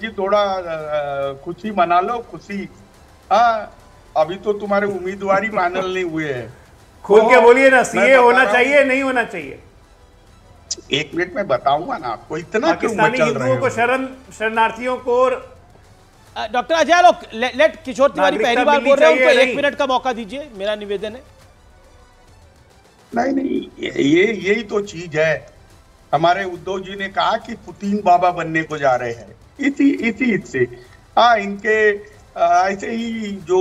जी थोड़ा खुशी मना लो खुशी। हाँ अभी तो तुम्हारे उम्मीदवार ही फाइनल नहीं हुए हैं। खोल के तो बोलिए ना सीए होना चाहिए नहीं होना चाहिए? एक मिनट में बताऊँगा ना आपको इतना क्यों पाकिस्तानी मचल रहे हिंदुओं को शरण शरणार्थियों को और डॉक्टर अजय आलोक ले, लेट किशोर तिवारी पहली बार बोल रहे हैं उनको एक मिनट का मौका दीजिए मेरा निवेदन है। नहीं नहीं ये- यही तो चीज़ है। हमारे उद्धव जी ने कहा कि पुतीन बाबा बनने को जा रहे हैं। इसी इसी से। हाँ इनके ऐसे ही जो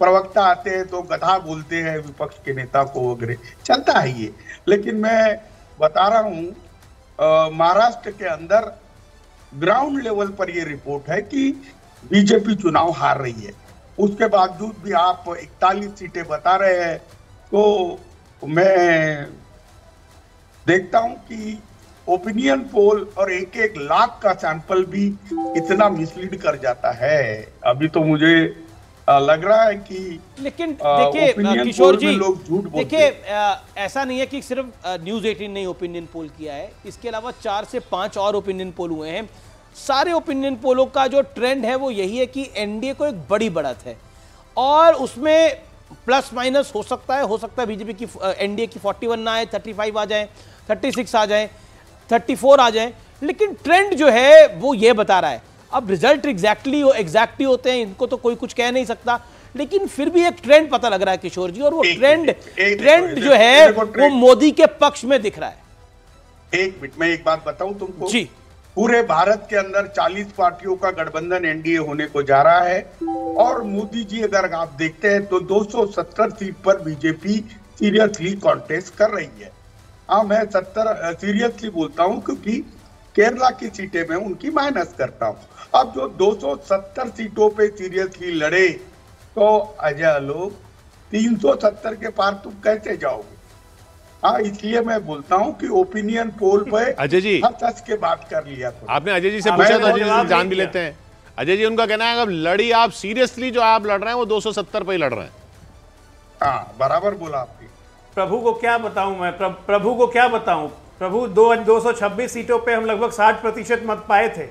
प्रवक्ता आते हैं तो गधा बोलते हैं विपक्ष के नेता को वगैरह। चलता है ये। लेकिन मैं बता रहा हूँ महाराष्ट्र के अंदर ग्राउंड लेवल पर ये रिपोर्ट है कि बीजेपी चुनाव हार रही है। उसके बावजूद भी आप इकतालीस सीटें बता रहे हैं। तो मैं देखता हूँ कि ओपिनियन पोल और एक एक लाख का सैंपल भी इतना मिसलीड कर जाता है। अभी तो मुझे लग रहा है कि लेकिन देखिए किशोर जी लोग झूठ देखिए ऐसा नहीं है कि सिर्फ़ न्यूज़ 18 ने ओपिनियन पोल किया है। इसके अलावा चार से पाँच और ओपिनियन पोल हुए हैं। सारे ओपिनियन पोलों का जो ट्रेंड है वो यही है कि एनडीए को एक बड़ी बढ़त है। और उसमें प्लस माइनस हो सकता है हो सकता है बीजेपी की एनडीए की 41 ना आए 35 आ जाए 36 आ जाए। 34 आ जाए। लेकिन ट्रेंड जो है वो ये बता रहा है। अब रिज़ल्ट एग्जैक्टली एग्जैक्ट ही होते हैं इनको तो कोई कुछ कह नहीं सकता। लेकिन फिर भी एक ट्रेंड पता लग रहा है किशोर जी और वो एक ट्रेंड एक देखो, ट्रेंड जो है वो मोदी के पक्ष में दिख रहा है। एक मिनट में एक बात बताऊँ तुमको। जी। पूरे भारत के अंदर 40 पार्टियों का गठबंधन एनडीए होने को जा रहा है। और मोदी जी अगर आप देखते हैं तो 270 सीट पर बीजेपी सीरियसली कॉन्टेस्ट कर रही है। हाँ मैं 70 सीरियसली बोलता हूँ क्योंकि केरला की सीटें मैं उनकी माइनस करता हूँ। अब जो 270 सीटों पे सीरियसली लड़े तो अजय लोग 370 के पार तुम कैसे जाओगे? हाँ इसलिए मैं बोलता हूँ कि ओपिनियन पोल पे अजय जी। हंस हंस के बात कर लिया तो आपने अजय जी से पूछा तो अजय जी जान भी लेते हैं। अजय जी उनका कहना है अब लड़ी आप सीरियसली जो आप लड़ रहे हैं वो 270 पे ही लड़ रहे हैं। हाँ बराबर बोला आपने। प्रभु को क्या बताऊँ मैं? प्र, प्रभु को क्या बताऊँ? प्रभु दो 226 सीटों पे हम लगभग 60 प्रतिशत मत पाए थे।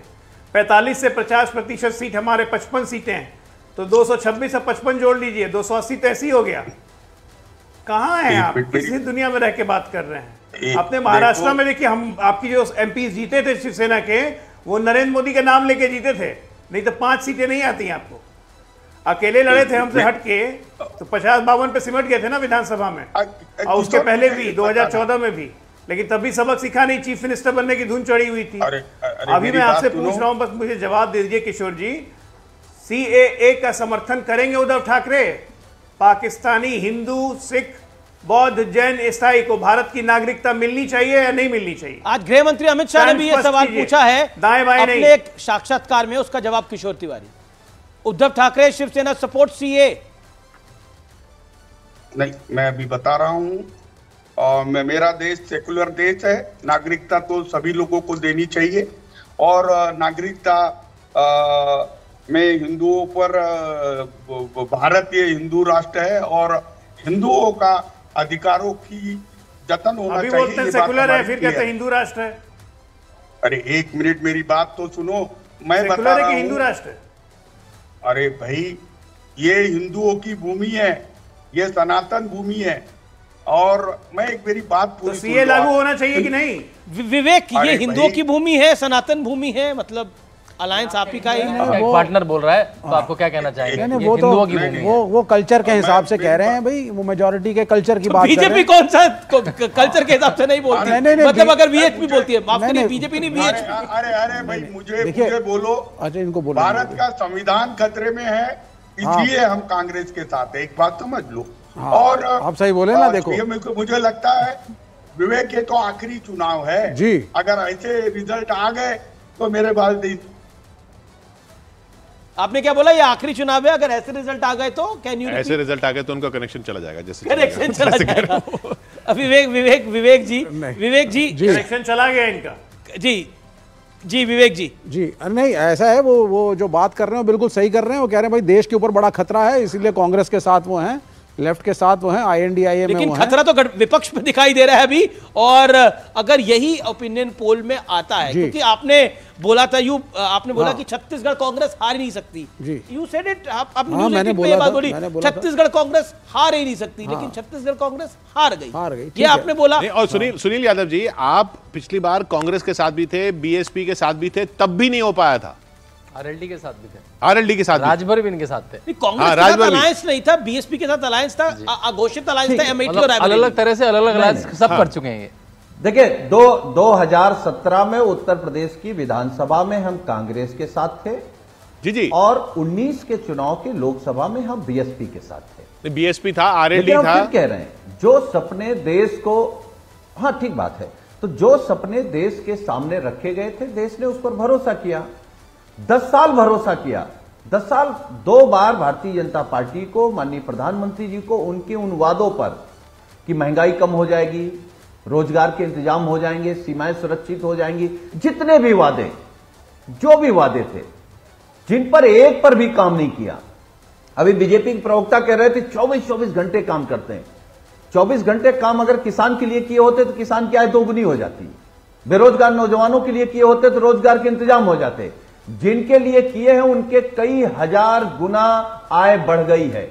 45 से 50 प्रतिशत सीट हमारे 55 सीटें हैं। तो 226 से 55 जोड़ लीजिए 280 तो ऐसे ही हो गया। कहाँ हैं आप? किसी दुनिया में रह के बात कर रहे हैं। अपने महाराष्ट्र में देखिए हम आपकी जो एमपी जीते थे शिवसेना के वो नरेंद्र मोदी के नाम लेके जीते थे। नहीं तो पाँच सीटें नहीं आती हैं आपको। अकेले लड़े थे हमसे हट के तो पचास बावन पे सिमट गए थे ना विधानसभा में। और उसके पहले भी ये 2014 में भी। लेकिन तभी सबक सीखा नहीं चीफ मिनिस्टर बनने की धुन चढ़ी हुई थी। अरे- अरे अभी मैं आपसे पूछ रहा हूँ बस मुझे जवाब दे दीजिए किशोर जी। सीएए का समर्थन करेंगे उद्धव ठाकरे? पाकिस्तानी हिंदू सिख बौद्ध जैन ईसाई को भारत की नागरिकता मिलनी चाहिए या नहीं मिलनी चाहिए? आज गृह मंत्री अमित शाह ने भी ये स्पष्ट सवाल पूछा है। दाएँ बाएँ अपने नहीं। एक साक्षात्कार में उसका जवाब Kishore Tiwari. Uddhav Thackeray Shiv Sena support CAA. नहीं मैं अभी बता रहा हूँ और मैं मेरा देश सेकुलर देश है नागरिकता तो सभी लोगों को देनी चाहिए और नागरिकता में हिंदुओं पर भारत ये हिंदू राष्ट्र है और हिंदुओं का अधिकारों की जतन होना अभी चाहिए बोलते हैं बात सेकुलर है फिर कहते हिंदू राष्ट्र है। अरे एक मिनट मेरी बात तो सुनो मैं बता सेकुलर है रहा कि हिंदू राष्ट्र? है अरे भाई ये हिंदुओं की भूमि है ये सनातन भूमि है। और मैं एक मेरी बात तो पूरी तो सीए लागू होना चाहिए कि नहीं? विवेक ये हिंदुओं की भूमि है सनातन भूमि है मतलब अलायंस आप ही का ही पार्टनर बोल रहा है तो आपको क्या कहना चाहेंगे? नहीं नहीं ये वो तो की। है। वो वो कल्चर के हिसाब से कह रहे हैं भाई वो मेजोरिटी के कल्चर की बात बीजेपी हैं। कौन सा? कल्चर के हिसाब से नहीं बोलती। मतलब अगर वीएचपी बोलती है माफ़ करिए बीजेपी नहीं अरे वीएचपी अरे अरे भाई मुझे मुझे बोलो। अच्छा इनको बोलो। भारत का संविधान खतरे में है इसलिए हम कांग्रेस के साथ एक बात समझ लो। और आप सही बोले ना, देखो। ये मुझे मुझे लगता है विवेक ये तो आखिरी चुनाव है। जी। अगर ऐसे रिज़ल्ट आ गए तो मेरे बाल आपने क्या बोला ये आखिरी चुनाव है अगर ऐसे रिज़ल्ट आ गए तो कैन यू ऐसे रिज़ल्ट आ गए तो उनका कनेक्शन चला जाएगा जैसे कनेक्शन चला चला जाएगा। विवेक विवेक विवेक जी विवेक जी। इलेक्शन चला गया इनका। जी जी विवेक जी। जी नहीं ऐसा है वो वो जो बात कर रहे हैं बिल्कुल सही कर रहे हैं वो कह रहे हैं भाई देश के ऊपर बड़ा खतरा है इसीलिए कांग्रेस के साथ वो हैं लेफ़्ट के साथ वो हैं आईएनडीआईए में लेकिन वो खतरा तो विपक्ष में दिखाई दे रहा है अभी और अगर यही ओपिनियन पोल में आता है क्योंकि आपने बोला था यू आपने बोला कि छत्तीसगढ़ कांग्रेस हार ही नहीं सकती। यू सेड इट आप आपने हाँ, मैंने बोला ये बात बोली मैंने बोला था। छत्तीसगढ़ कांग्रेस हार ही नहीं सकती लेकिन छत्तीसगढ़ कांग्रेस हार गई। हार गई, ये आपने बोला। और सुनील सुनील यादव जी आप पिछली बार कांग्रेस के साथ भी थे बीएसपी के साथ भी थे तब भी नहीं हो पाया था। आरएलडी के साथ भी थे। आरएलडी के साथ भी राजभर भी इनके साथ थे। कांग्रेस हाँ, के अलायंस नहीं था बीएसपी के साथ अलायंस था अघोषित अलायंस था एमआईटी और अलग अलग तरह से अलग अलग अलायंस सब कर चुके हैं देखिए दो 2017 में उत्तर प्रदेश की विधानसभा में हम कांग्रेस के साथ थे। जी जी। और 19 के चुनाव के लोकसभा में हम बीएसपी के साथ थे। बीएसपी था आरएलडी था। कह रहे हैं जो सपने देश को हाँ ठीक बात है। तो जो सपने देश के सामने रखे गए थे देश ने उस पर भरोसा किया। दस साल भरोसा किया। दस साल दो बार भारतीय जनता पार्टी को माननीय प्रधानमंत्री जी को उनके उन वादों पर कि महँगाई कम हो जाएगी रोज़गार के इंतज़ाम हो जाएँगे, सीमाएँ सुरक्षित हो जाएँगी। जितने भी वादे, जो भी वादे थे, जिन पर एक पर भी काम नहीं किया। अभी बीजेपी के प्रवक्ता कह रहे थे 24 24 घंटे काम करते हैं। 24 घंटे काम अगर किसान के लिए किए होते तो किसान की आय दोगुनी हो जाती। बेरोजगार नौजवानों के लिए किए होते तो रोज़गार के इंतज़ाम हो जाते। जिनके लिए किए हैं, उनके कई हज़ार गुना आय बढ़ गई है।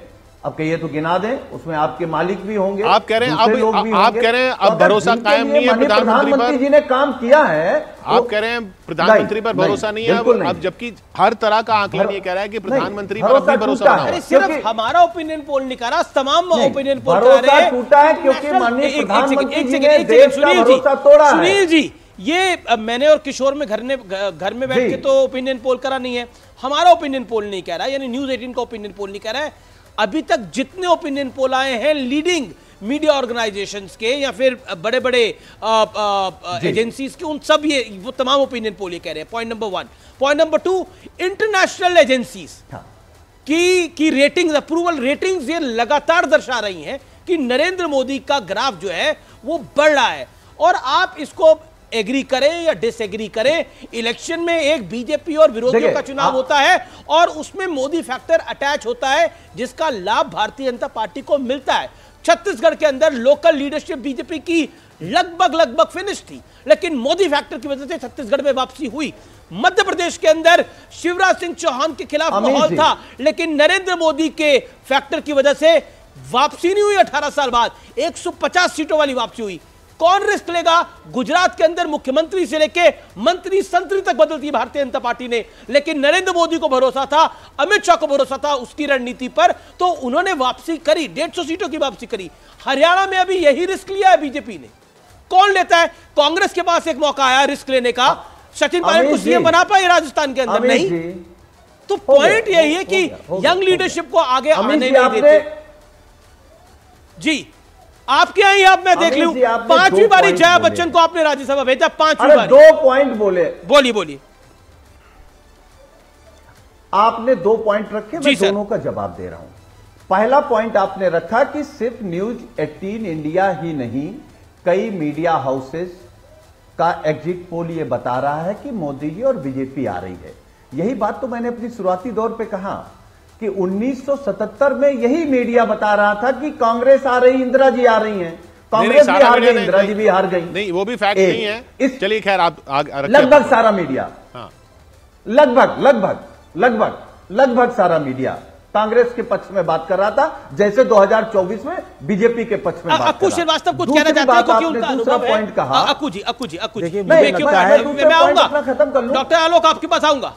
अब कहिए तो गिना दें उसमें आपके मालिक भी होंगे आप कह रहे हैं अब- लोग भी आप कह रहे हैं तो अब भरोसा कायम नहीं है प्रधानमंत्री पर? जी ने काम किया है आप कह रहे हैं प्रधानमंत्री पर भरोसा नहीं है अब जबकि हर तरह का आंकलन ये कह रहा है कि प्रधानमंत्री पर भी भरोसा है। है। सिर्फ़ हमारा ओपिनियन पोल नहीं करा तमाम ओपिनियन पोल भरोसा करा रहे हैं। टूटा है क्योंकि माननीय सुनील जी, तोड़ा सुनील जी ये मैंने और किशोर में घर ने घर में बैठ के तो ओपिनियन पोल करा नहीं है हमारा ओपिनियन पोल नहीं कह रहा यानी न्यूज़ 18 का ओपिनियन पोल नहीं कह रहा है अभी तक जितने ओपिनियन पोल आए हैं लीडिंग मीडिया ऑर्गेनाइजेशंस के या फिर बड़े बड़े एजेंसीज के उन सब ये वो तमाम ओपिनियन पोल ये कह रहे हैं। Point number one point number two international agencies हाँ। की की रेटिंग्स अप्रूवल रेटिंग्स ये लगातार दर्शा रही हैं कि नरेंद्र मोदी का ग्राफ जो है वो बढ़ रहा है। और आप इसको एग्री करें या डिसएग्री करें इलेक्शन में एक बीजेपी और विरोधियों का चुनाव होता है और उसमें मोदी फैक्टर अटैच होता है जिसका लाभ भारतीय जनता पार्टी को मिलता है। छत्तीसगढ़ के अंदर लोकल लीडरशिप बीजेपी की लगभग लगभग फिनिश थी लेकिन मोदी फैक्टर की वजह से छत्तीसगढ़ में वापसी हुई। मध्य प्रदेश के अंदर शिवराज सिंह चौहान के खिलाफ माहौल था लेकिन नरेंद्र मोदी के फैक्टर की वजह से वापसी नहीं हुई 18 साल बाद। 150 सीटों वाली वापसी हुई। कौन रिस्क लेगा? गुजरात के अंदर मुख्यमंत्री से लेके मंत्री संतरी तक बदलती भारतीय जनता पार्टी ने। लेकिन नरेंद्र मोदी को भरोसा था अमित शाह को भरोसा था उसकी रणनीति पर तो उन्होंने वापसी करी 150 सीटों की वापसी करी। हरियाणा में अभी यही रिस्क लिया है बीजेपी ने। कौन लेता है? कांग्रेस के पास एक मौका आया रिस्क लेने का। सचिन पायलट को सीएम बना पाए राजस्थान के अंदर नहीं? तो पॉइंट यही है कि यंग लीडरशिप को आगे आने नहीं देते। जी। आपके यहाँ ही आप मैं देख लूँ। पांचवी बारी जया बच्चन को आपने राज्यसभा भेजा पांचवी बारी। दो पॉइंट बोले। बोली बोली आपने दो पॉइंट रखे मैं दोनों का जवाब दे रहा हूँ। पहला पॉइंट आपने रखा कि सिर्फ़ न्यूज़ 18 इंडिया ही नहीं कई मीडिया हाउसेस का एग्जिट पोल ये बता रहा है कि मोदी जी और बीजेपी आ रही है। यही बात तो मैंने अपनी शुरुआती दौर पे कहा। कि 1977 में यही मीडिया बता रहा था कि कांग्रेस आ रही इंदिरा जी आ रही हैं। कांग्रेस भी हार गई इंदिरा जी भी हार गई। नहीं वो भी फैक्ट नहीं है। इस- चलिए खैर आप लगभग सारा मीडिया। हाँ। लगभग लगभग लगभग लगभग सारा मीडिया। कांग्रेस के पक्ष में बात कर रहा था जैसे 2024 में बीजेपी के पक्ष में बात अक्कू कर रहा। श्रीवास्तव कुछ दूसरी कहना चाहते हैं? क्योंकि उनका दूसरा पॉइंट कहा। अक्कू जी अक्कू जी अक्कू जी। मैं आऊँगा। खत्म कर लूँ। डॉक्टर आलोक आपके पास आऊँगा।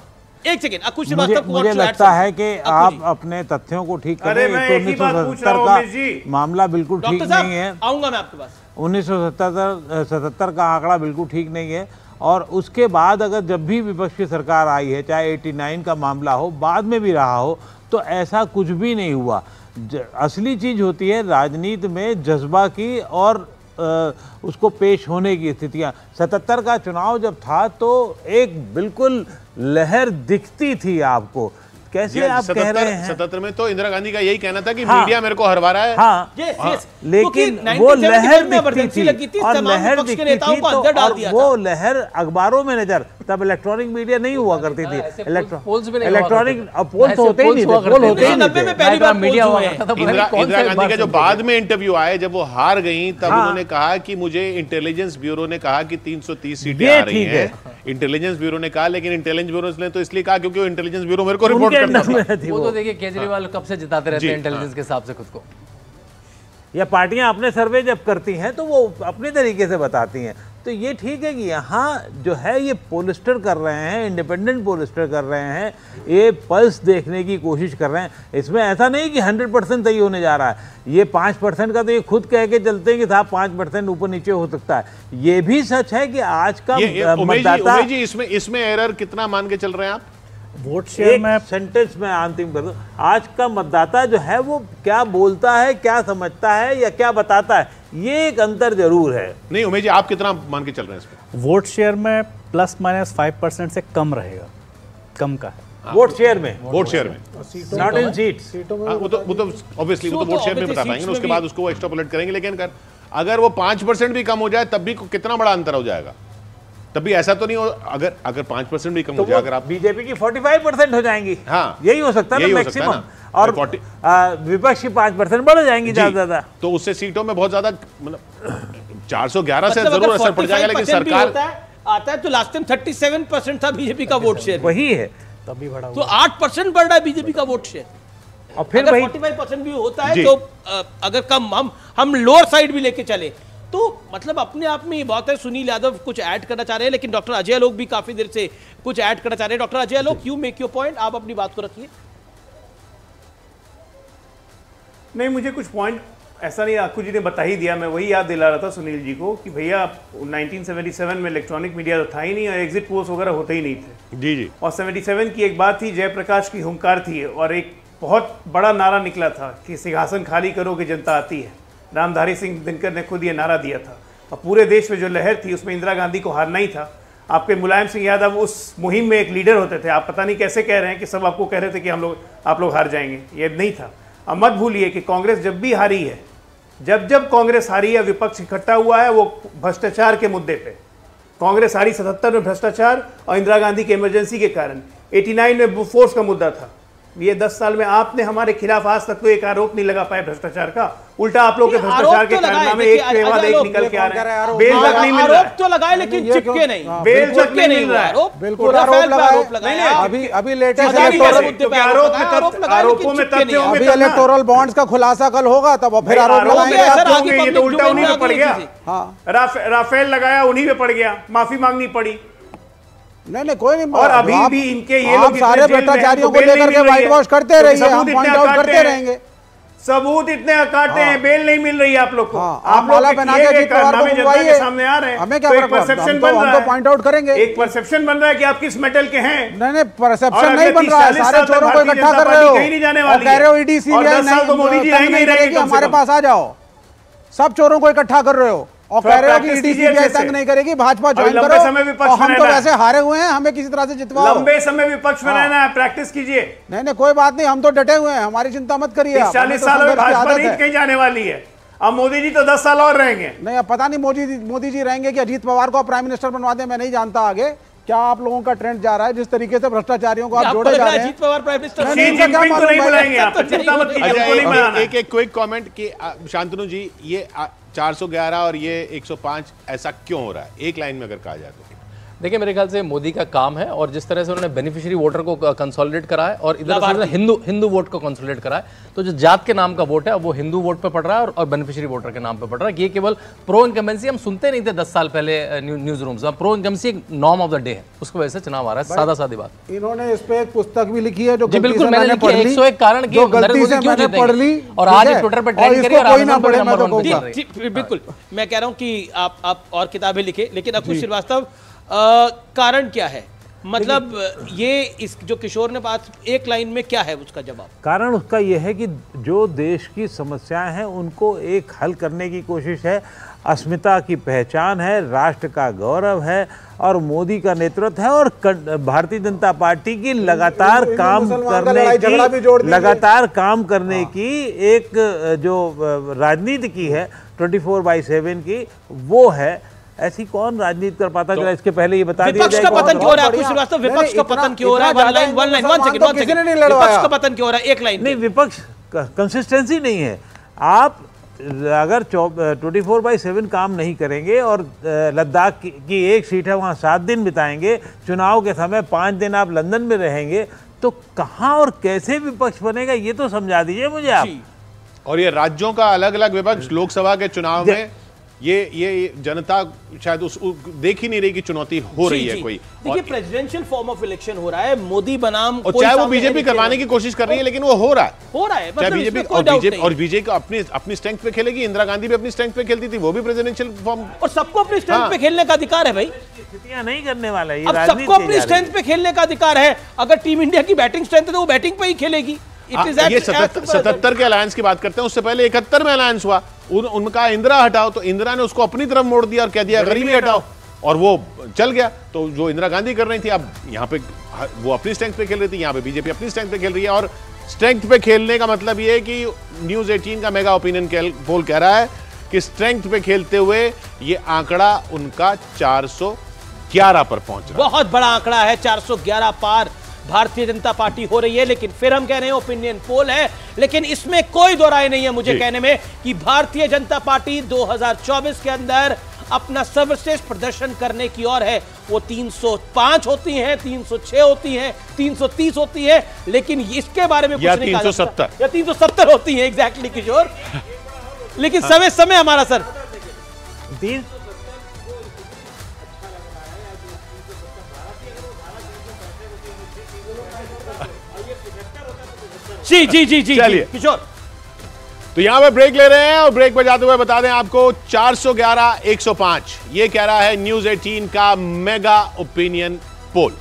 एक सेकंड मुझे श्रीवास्तव मुझे लगता है कि आप अपने तथ्यों को ठीक करें मैं तो एक बात पूछ रहा का मामला बिल्कुल ठीक नहीं है। आऊँगा मैं आपके पास। उन्नीस सौ सतहत्तर का आंकड़ा बिल्कुल ठीक नहीं है। और उसके बाद अगर जब भी विपक्ष की सरकार आई है चाहे 89 का मामला हो बाद में भी रहा हो तो ऐसा कुछ भी नहीं हुआ। असली चीज़ होती है राजनीति में जज्बा की और उसको पेश होने की स्थितियाँ। सतहत्तर का चुनाव जब था तो एक बिल्कुल लहर दिखती थी आपको। कैसे आप कह रहे हैं? 77 में तो इंदिरा गांधी का यही कहना था कि हाँ। मीडिया मेरे को हरवा रहा है। हाँ। Yes, हाँ, yes. लेकिन वो लहर दिखती थी और लहर दिखती थी तो अंदर डाल और दिया वो लहर अखबारों में नज़र तब इलेक्ट्रॉनिक मीडिया नहीं हुआ करती थी। इलेक्ट्रॉनिक करते थे। अब पोल ऐसे तो होते ही नहीं थे। पोल होते ही नहीं 1990 में थे पहली बार मीडिया polls हुआ हुए। करता था, पता इंदिरा गांधी का जो बाद में इंटरव्यू आए जब वो हार गई तब हाँ। उन्होंने कहा कि मुझे इंटेलिजेंस ब्यूरो ने कहा कि 330 सीटें ये आ रही हैं। इंटेलिजेंस ब्यूरो ने कहा लेकिन इंटेलिजेंस ब्यूरो ने तो इसलिए कहा क्योंकि वो इंटेलिजेंस ब्यूरो मेरे को रिपोर्ट करता था वो तो देखिए केजरीवाल कब से जिताते रहते हैं इंटेलिजेंस के हिसाब से खुद को। या पार्टियाँ अपने सर्वे जब करती हैं तो वो अपने तरीके से बताती हैं। तो ये ठीक है कि यहाँ जो है ये पोलिस्टर कर रहे हैं इंडिपेंडेंट पोलिस्टर कर रहे हैं ये पल्स देखने की कोशिश कर रहे हैं। इसमें ऐसा नहीं कि 100 परसेंट सही होने जा रहा है। ये पाँच परसेंट का तो ये खुद कह के चलते हैं कि साहब पाँच परसेंट ऊपर नीचे हो सकता है। ये भी सच है कि आज का मतदाता इसमें इसमें एरर कितना मान के चल रहे हैं आप? वोट शेयर एक में सेंटेंस में अंतिम कर दूँ। आज का मतदाता जो है वो क्या बोलता है क्या समझता है या क्या बताता है ये एक अंतर ज़रूर है। नहीं उमेश जी आप कितना मान के चल रहे हैं इसमें वोट शेयर में प्लस माइनस फाइव परसेंट से कम रहेगा। कम का है। वोट शेयर में। वोट शेयर में। नॉट इन सीट्स हाँ, वो तो वो तो ऑब्वियसली वो तो तो वोट शेयर में बता पाएँगे उसके बाद उसको एक्स्ट्रापोलेट करेंगे लेकिन अगर वो पाँच परसेंट भी कम हो जाए तब भी कितना बड़ा अंतर हो जाएगा? तब भी ऐसा तो नहीं हो अगर अगर पाँच परसेंट भी कम तो हो जाए अगर आप बीजेपी की 45 परसेंट हो जाएँगी। हाँ, यही हो सकता है यही ना हो सकता है मैक्सिमम और और 40 विपक्ष की पाँच परसेंट बढ़ जाएँगी ज़्यादा ज़्यादा। तो उससे सीटों में बहुत ज़्यादा मतलब 411 से मतलब ज़रूर असर पड़ जाएगा लेकिन सरकार आता है तो लास्ट टाइम 37 परसेंट था बीजेपी का वोट शेयर वही है तभी बढ़ा तो 8 परसेंट बढ़ रहा है बीजेपी का वोट शेयर और फिर अगर भाई 45 परसेंट भी होता है तो अगर कम हम हम लोअर साइड भी लेके चले तो मतलब अपने आप में ये बात है सुनील यादव कुछ ऐड करना चाह रहे हैं लेकिन डॉक्टर अजय लोग भी काफ़ी देर से कुछ ऐड करना चाह रहे हैं। डॉक्टर अजय लोग यू मेक योर पॉइंट आप अपनी बात को रखिए। नहीं मुझे कुछ पॉइंट ऐसा नहीं आपको जी ने बता ही दिया मैं वही याद दिला रहा था सुनील जी को कि भैया 1977 में इलेक्ट्रॉनिक मीडिया तो था ही नहीं और एग्जिट पोल्स वगैरह होते ही नहीं थे। जी जी। और 77 की एक बात थी जयप्रकाश की हुंकार थी और एक बहुत बड़ा नारा निकला था कि सिंहासन खाली करो कि जनता आती है। रामधारी सिंह दिनकर ने खुद ये नारा दिया था। और पूरे देश में जो लहर थी, उसमें इंदिरा गांधी को हारना ही था। आपके मुलायम सिंह यादव उस मुहिम में एक लीडर होते थे। आप पता नहीं कैसे कह रहे हैं कि सब आपको कह रहे थे कि हम लोग, आप लोग हार जाएँगे। ये नहीं था। अब मत भूलिए कि कांग्रेस जब भी हारी है, जब जब कांग्रेस हारी है, विपक्ष इकट्ठा हुआ है वो भ्रष्टाचार के मुद्दे पे। कांग्रेस हारी सतहत्तर में भ्रष्टाचार और इंदिरा गांधी के इमरजेंसी के कारण। 89 में फोर्स का मुद्दा था। ये 10 साल में आपने हमारे खिलाफ आज तक तो एक आरोप नहीं लगा पाया भ्रष्टाचार का। उल्टा आप लोग के भ्रष्टाचार के तो कारनामे एक के बाद एक निकल के आ रहे हैं बेल तक नहीं मिल रहा आरोप तो लगाए लेकिन चिपके नहीं। हाँ, बेल तक नहीं मिल रहा है। बिल्कुल आरोप लगाए। अभी अभी लेटेस्ट इलेक्टोरल आरोप आरोप में तथ्य-। में अभी इलेक्टोरल बॉन्ड्स का खुलासा कल होगा तब फिर आरोप लगाएँगे। सर, आगे गए, ये तो उल्टा उन्हीं पे पड़ गया। हाँ। राफेल लगाया उन्हीं पे पड़ गया। माफ़ी मांगनी पड़ी। नहीं नहीं कोई नहीं और अभी आप- भी इनके ये लोग सारे हैं, भ्रष्टाचारियों तो को लेकर के व्हाइट है। वॉश करते तो रहिए हम पॉइंट आउट करते रहेंगे। सबूत इतने अकाटे हैं बेल नहीं मिल रही है आप लोग को। हाँ, आप लोग बना के। सामने आ रहे हैं। हमें क्या तो? परसेप्शन तो- बन रहा तो है। point out करेंगे। एक परसेप्शन बन रहा है कि आप किस मेटल के हैं। नहीं नहीं परसेप्शन नहीं बन रहा है। सारे चोरों को इकट्ठा कर रहे हो। कहीं नहीं जाने वाली कह रहे हो ईडी सीबीआई 10 तो मोदी जी तंग नहीं हमारे पास आ जाओ। सब चोरों को इकट्ठा कर रहे हो। और कह रहे हो कि ईडी सीबीआई तंग नहीं करेगी भाजपा ज्वाइन करो समय विपक्ष हम में तो। वैसे हारे हुए हैं हमें किसी तरह से जितवाओ लंबे समय विपक्ष में। रहना है प्रैक्टिस कीजिए नहीं नहीं कोई बात नहीं हम तो डटे हुए हैं हमारी चिंता मत करिए चालीस साल में भाजपा। कहीं जाने वाली है अब मोदी जी तो दस साल और रहेंगे नहीं अब पता नहीं मोदी मोदी जी रहेंगे कि अजीत पवार को प्राइम मिनिस्टर बनवा दे मैं नहीं जानता आगे क्या आप लोगों का ट्रेंड जा रहा है? जिस तरीके से भ्रष्टाचारियों को आप जोड़े जा रहा है अजीत पवार प्राइम मिनिस्टर तो चिंता मत कीजिए उनको नहीं एक, एक, क्विक कमेंट कि शांतनु जी ये आ, 411 और ये 105 ऐसा क्यों हो रहा है? एक लाइन में अगर कहा जाए तो। देखिए मेरे ख्याल से मोदी का काम है और जिस तरह से उन्होंने बेनिफिशियरी वोटर को कंसोलिडेट करा है और इधर से उन्होंने हिंदू हिंदू वोट को कंसोलिडेट करा है। तो जो जात के नाम का वोट है वो हिंदू वोट पे पड़ रहा है और, और बेनिफिशियरी वोटर के नाम पे पड़ रहा है। ये केवल प्रो इनकमेंसी हम सुनते नहीं थे दस साल पहले न्यूज़ रूम्स में प्रो इनकमेंसी एक नॉर्म ऑफ़ द डे है। उसकी वजह से चुनाव आ रहा है। सादा सादी बात। इन्होंने इस पे एक पुस्तक भी लिखी है जो जी, बिल्कुल, मैंने 101 कारण कि। पढ़ ली और आज ट्विटर पे और ट्रेंड करिए तो बिल्कुल। मैं कह रहा हूँ कि आप आप और किताबें लिखे लेकिन अकुश श्रीवास्तव अ, कारण क्या है? मतलब ये इस जो किशोर ने बात एक लाइन में क्या है उसका जवाब? कारण उसका यह है कि जो देश की समस्याएँ हैं उनको एक हल करने की कोशिश है। अस्मिता की पहचान है राष्ट्र का गौरव है और मोदी का नेतृत्व है और भारतीय जनता पार्टी की लगातार काम करने की। लगातार काम करने की एक जो राजनीति की है 24 फोर बाई सेवन की वो है ऐसी कौन राजनीति कर पाता चला इसके पहले ये बता विपक्ष का पतन क्यों हो रहा है? श्रीवास्तव विपक्ष का पतन क्यों हो रहा है? One line one line one second तो वन सेकंड नहीं विपक्ष का पतन क्यों हो रहा है? एक लाइन नहीं विपक्ष कंसिस्टेंसी नहीं है। आप अगर ट्वेंटी फोर बाई सेवन काम नहीं करेंगे और लद्दाख की, की एक सीट है वहाँ सात दिन बिताएँगे चुनाव के समय पाँच दिन आप लंदन में रहेंगे तो कहाँ और कैसे विपक्ष बनेगा? ये तो समझा दीजिए मुझे आप। और ये राज्यों का अलग अलग विपक्ष लोकसभा के चुनाव में ये ये जनता शायद उस देख ही नहीं रही कि चुनौती हो रही जी, है कोई। देखिए प्रेसिडेंशियल फॉर्म ऑफ़ इलेक्शन हो रहा है मोदी बनाम और चाहे वो बीजेपी करवाने की कोशिश कर रही है लेकिन वो हो रहा है। हो रहा है चाहे मतलब बीजेपी और बीजेपी और बीजेपी अपनी अपनी स्ट्रेंथ पे खेलेगी इंदिरा गांधी भी अपनी स्ट्रेंथ पे खेलती थी वो भी प्रेसिडेंशियल फॉर्म और सबको अपनी स्ट्रेंथ हाँ। पे खेलने का अधिकार है भाई। स्थितियाँ नहीं करने वाला है ये अब सबको अपनी स्ट्रेंथ पे खेलने का अधिकार है। अगर टीम इंडिया की बैटिंग स्ट्रेंथ है तो वो बैटिंग पे ही खेलेगी। इट हाँ, इज़ ये सतहत्तर के अलायंस की बात करते हैं उससे पहले इकहत्तर में अलायंस हुआ। उन, उनका इंदिरा हटाओ तो इंदिरा ने उसको अपनी तरफ़ मोड़ दिया और कह दिया गरीबी हटाओ। और वो चल गया। तो जो इंदिरा गांधी कर रही थी अब यहाँ पे वो अपनी स्ट्रेंथ पे खेल रही थी यहाँ पे बीजेपी अपनी स्ट्रेंथ पे खेल रही है। और स्ट्रेंथ पे खेलने का मतलब ये है कि न्यूज़ 18 का मेगा ओपिनियन पोल कह रहा है कि स्ट्रेंथ पे खेलते हुए ये आंकड़ा उनका 411 पर पहुँच रहा बहुत बड़ा आंकड़ा है 411 पार। भारतीय जनता पार्टी हो रही है लेकिन फिर हम कह रहे हैं ओपिनियन पोल है लेकिन इसमें कोई दो राय नहीं है मुझे कहने में कि भारतीय जनता पार्टी 2024 के अंदर अपना सर्वश्रेष्ठ प्रदर्शन करने की ओर है। वो 305 होती हैं 306 होती हैं 330 होती है लेकिन इसके बारे में कुछ या नहीं जा सकता। 370 या 370 होती है एग्जैक्टली exactly, किशोर। लेकिन समय समय हमारा सर। जी जी जी जी चलिए। किशोर। तो यहाँ पे ब्रेक ले रहे हैं और ब्रेक पर जाते हुए बता दें आपको 411 105 ये कह रहा है न्यूज़ 18 का मेगा ओपिनियन पोल